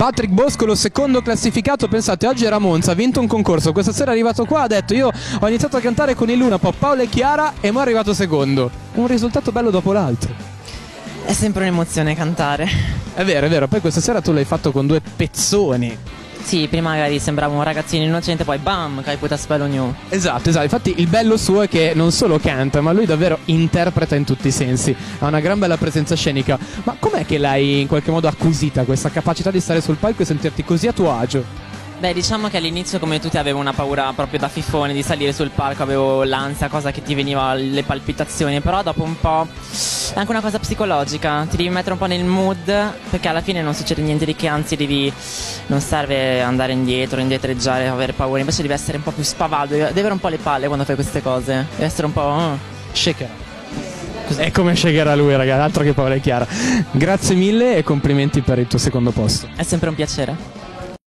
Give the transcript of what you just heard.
Patrick Boscolo, secondo classificato, pensate, oggi era Monza, ha vinto un concorso, questa sera è arrivato qua, ha detto io ho iniziato a cantare con il Luna Pop, Paolo e Chiara e mo è arrivato secondo. Un risultato bello dopo l'altro. È sempre un'emozione cantare. È vero, è vero, poi questa sera tu l'hai fatto con due pezzoni. Sì, prima magari sembrava un ragazzino innocente, poi bam, che hai put a spell on you. Esatto, esatto. Infatti il bello suo è che non solo canta, ma lui davvero interpreta in tutti i sensi. Ha una gran bella presenza scenica. Ma com'è che l'hai in qualche modo acquisita questa capacità di stare sul palco e sentirti così a tuo agio? Beh, diciamo che all'inizio, come tutti, avevo una paura proprio da fifone di salire sul palco, avevo l'ansia, cosa che ti veniva le palpitazioni, però dopo un po' è anche una cosa psicologica, ti devi mettere un po' nel mood, perché alla fine non succede niente di che, anzi devi non serve andare indietro, indietreggiare, avere paura, invece devi essere un po' più spavaldo, devi avere un po' le palle quando fai queste cose, devi essere un po' uh, shaker. È come shaker lui, ragazzi, altro che Paola e Chiara. Grazie mille e complimenti per il tuo secondo posto. È sempre un piacere.